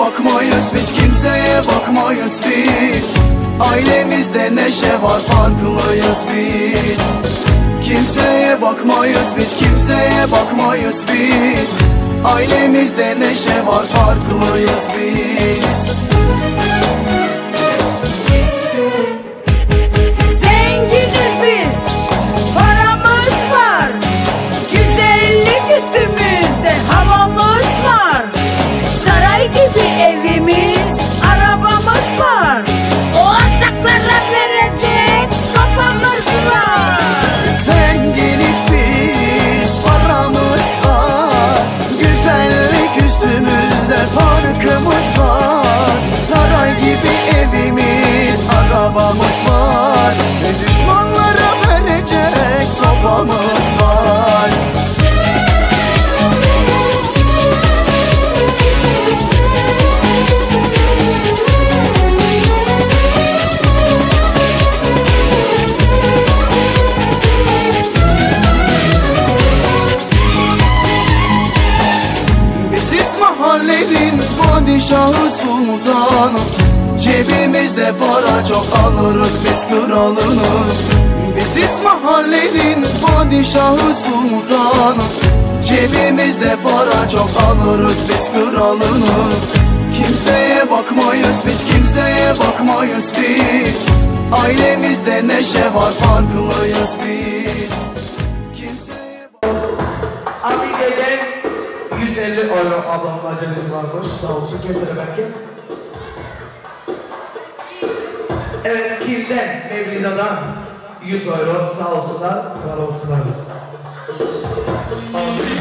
bakmayız biz kimseye bakmayız biz. Ailemizde neşe var farklıyız biz. Kimseye bakmayız biz kimseye bakmayız biz. Ailemizde neşe var farklıyız biz sopamız var padişahı sultanı Cebimizde para çok alırız biz kralını Kimseye bakmayız biz kimseye bakmayız biz Ailemizde neşe var farklıyız biz Kimseye Abide'de 150 euro ablamın acelesi varmış. Sağ olsun kesene belki. Evet Kil'den, Mevlida'dan 100 euro sağ olsunlar, var olsunlar.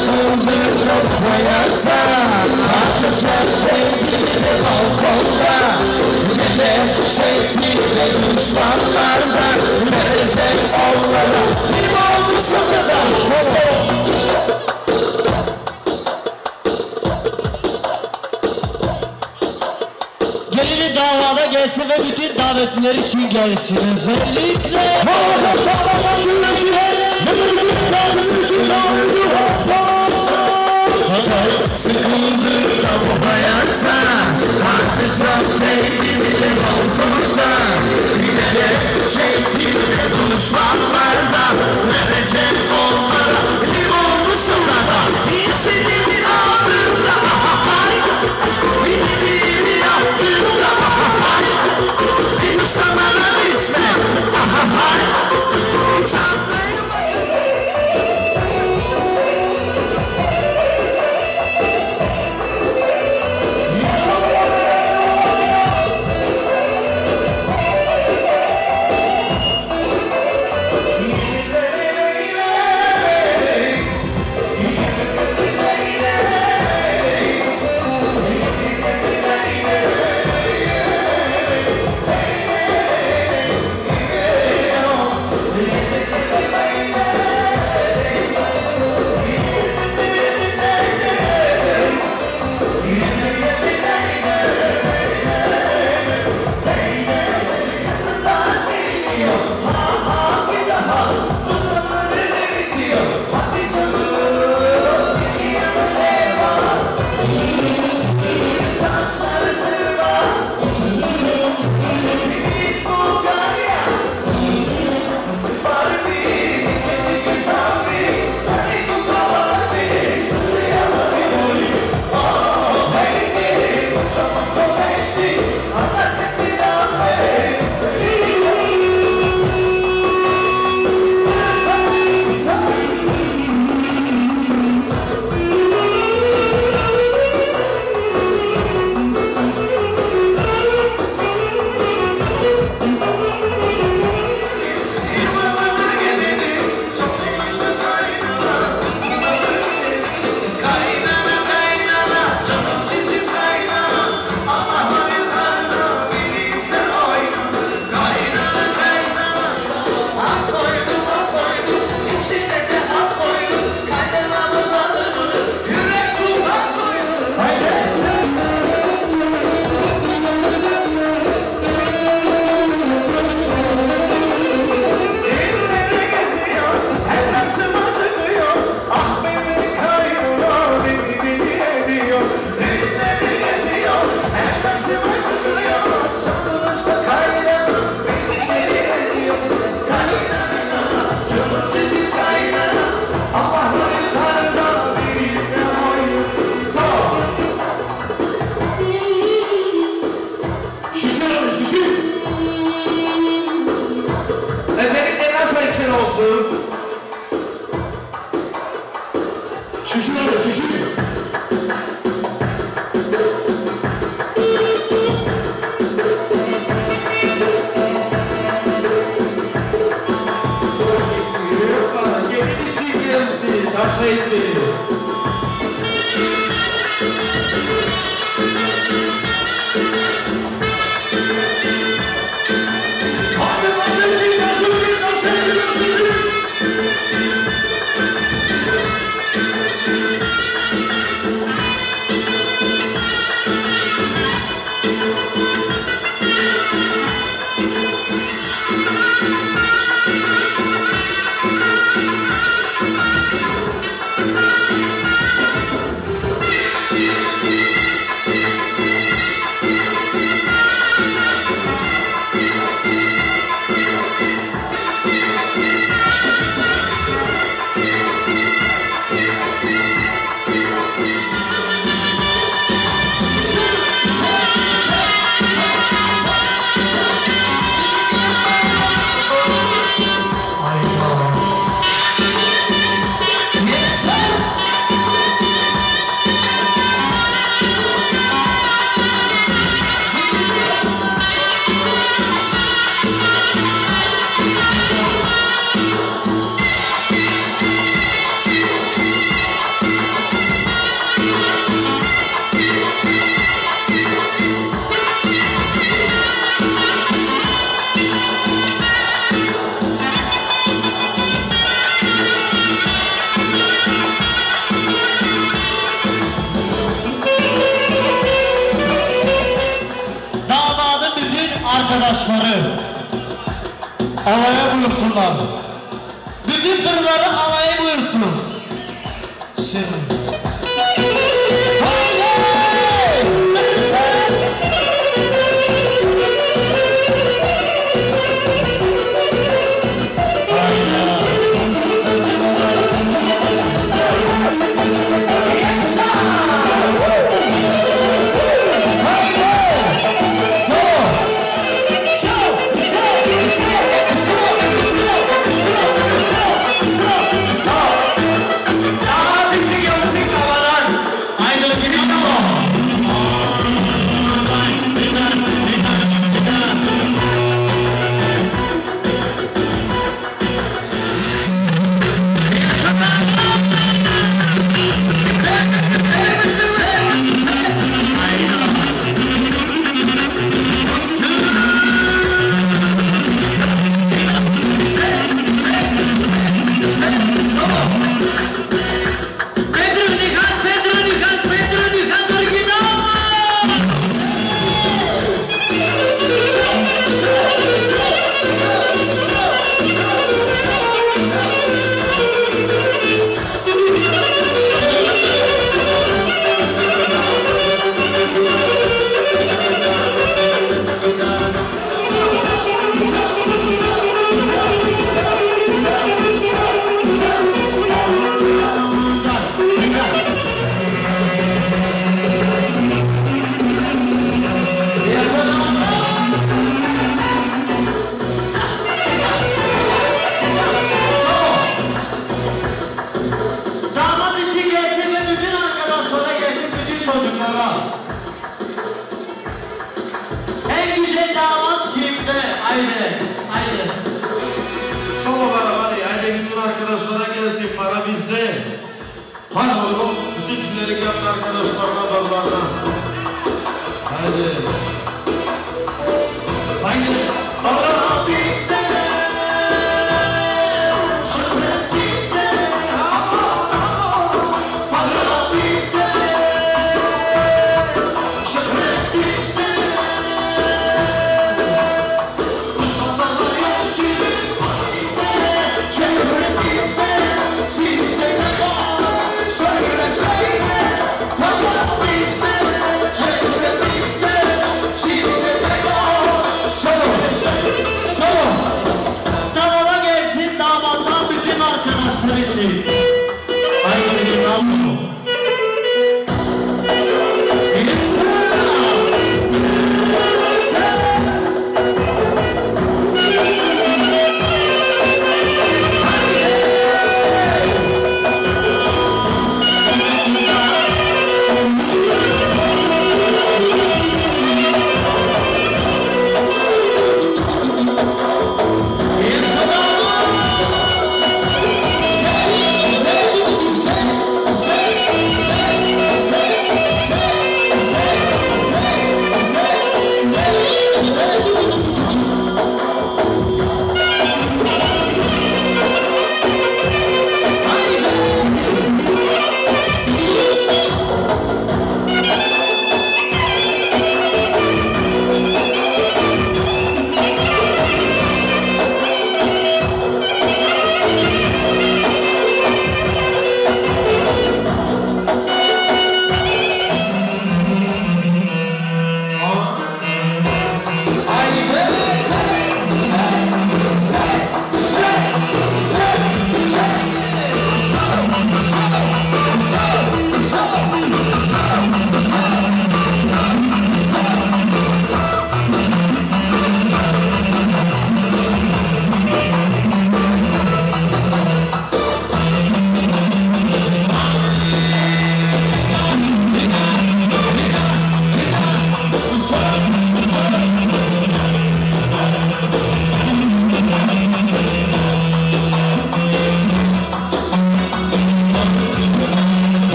yıldız olmayasa Ateşerden gibi balkonda Ne de şehirde düşmanlarda Verecek onlara bir oldu sonradan Gelini davada gelsin ve bütün davetliler için gelsin özellikle Bağlaka sağlanan güneşine Mızırlık davası için Sıkıldık da bu hayatta Artık çok kendimle koltukta Giderek çektiğimde düşmanlarda Verecek onlara. Limonlu sırada İstediğini aldığında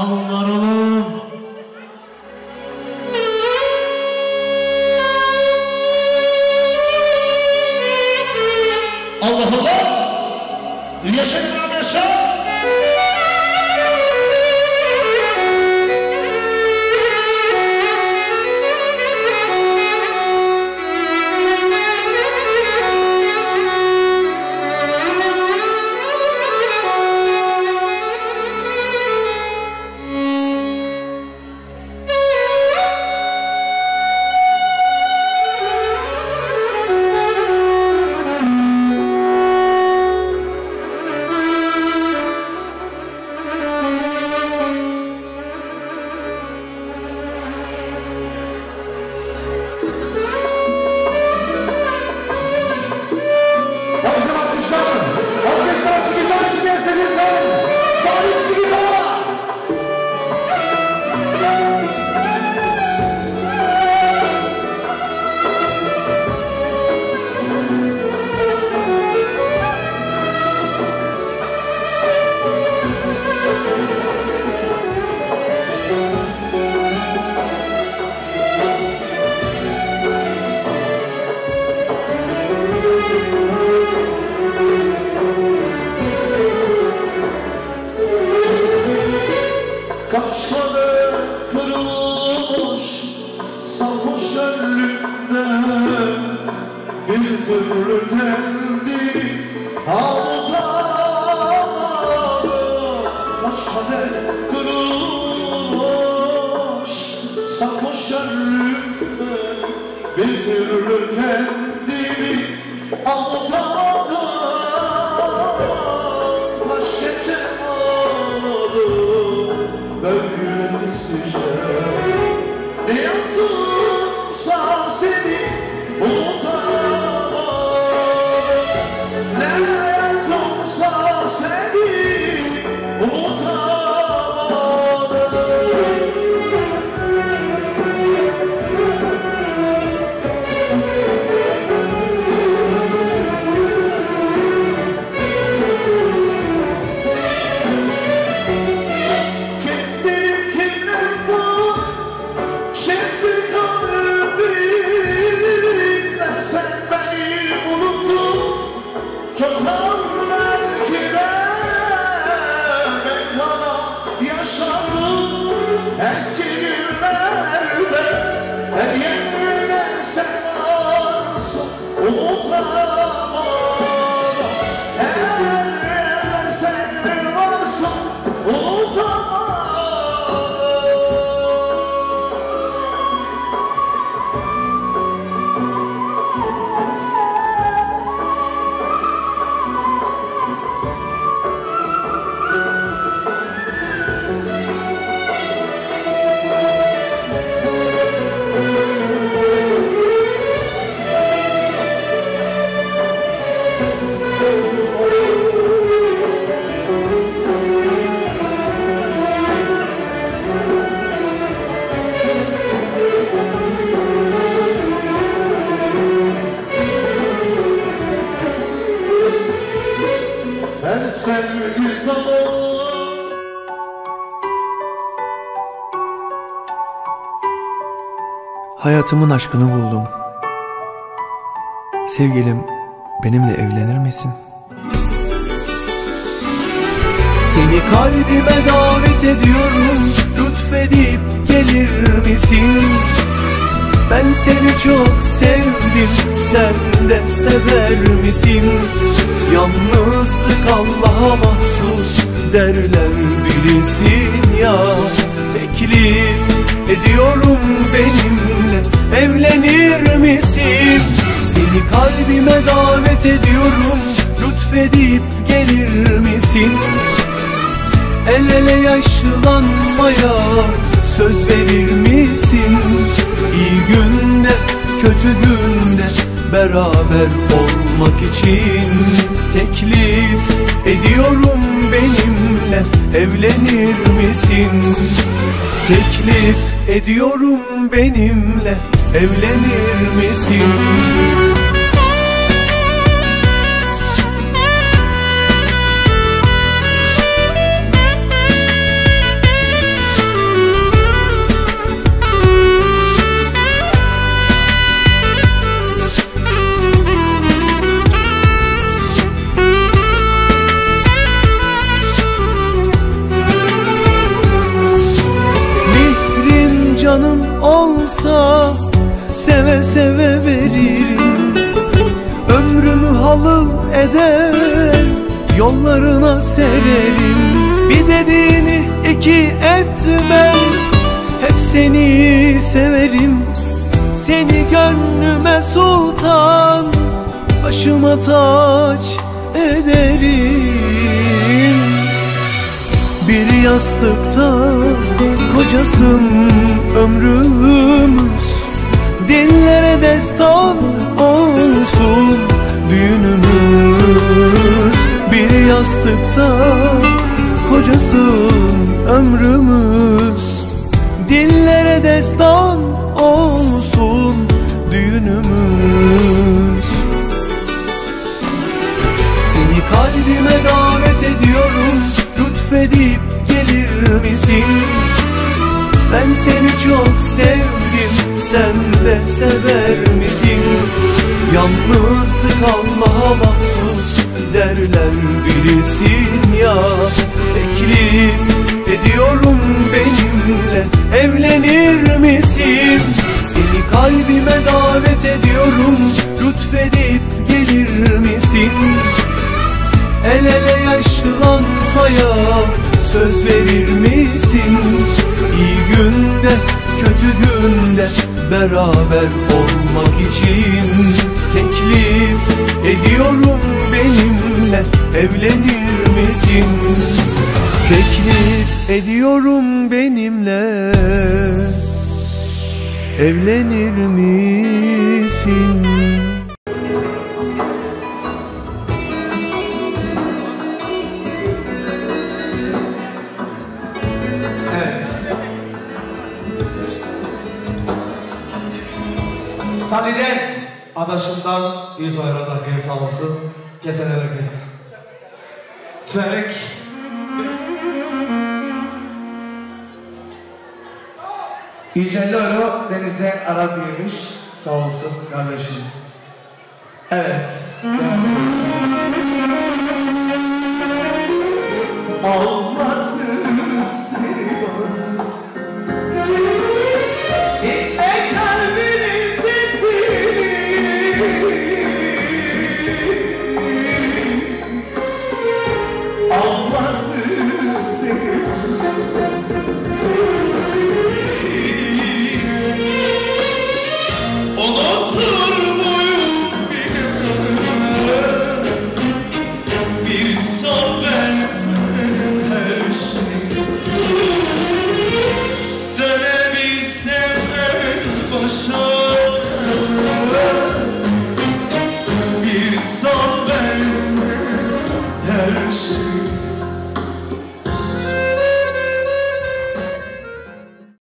Sağ olun. Allah Allah! Yaşayın lan yaşa! Oh, Hayatımın aşkını buldum. Sevgilim benimle evlenir misin? Seni kalbime davet ediyorum Lütfedip gelir misin? Ben seni çok sevdim Sen de sever misin? Yalnızlık Allah'a mahsus Derler bilirsin ya Teklif ediyorum benimle Evlenir misin? Seni kalbime davet ediyorum Lütfedip gelir misin? El ele yaşlanmaya söz verir misin? İyi günde, kötü günde beraber olmak için Teklif ediyorum benimle evlenir misin? Teklif ediyorum benimle evlenir misin? Yollarına sererim Bir dediğini iki etmem. Hep seni severim. Seni gönlüme sultan Başıma taç ederim. Bir yastıkta kocasın ömrümüz Dillere destan olsun düğünümüz Bir yastıkta kocasın ömrümüz Dillere destan olsun düğünümüz Seni kalbime davet ediyorum Lütfedip gelir misin? Ben seni çok sevdim Sen de sever misin? Yalnız kalmaya mahsus derler bilirsin ya Teklif ediyorum benimle evlenir misin? Seni kalbime davet ediyorum Lütfedip gelir misin? El ele yaşlanmaya söz verir misin? İyi günde kötü günde beraber olmak için Teklif ediyorum benimle evlenir misin? Teklif ediyorum benimle evlenir misin? Evet. Salih'den adaşımdan 100 euro da sağ olsun. Kesene bereket. Ferik. ...150 euro denizden Arap yemiş. Sağ olsun kardeşim. Evet. devam ediyoruz. Ağlatır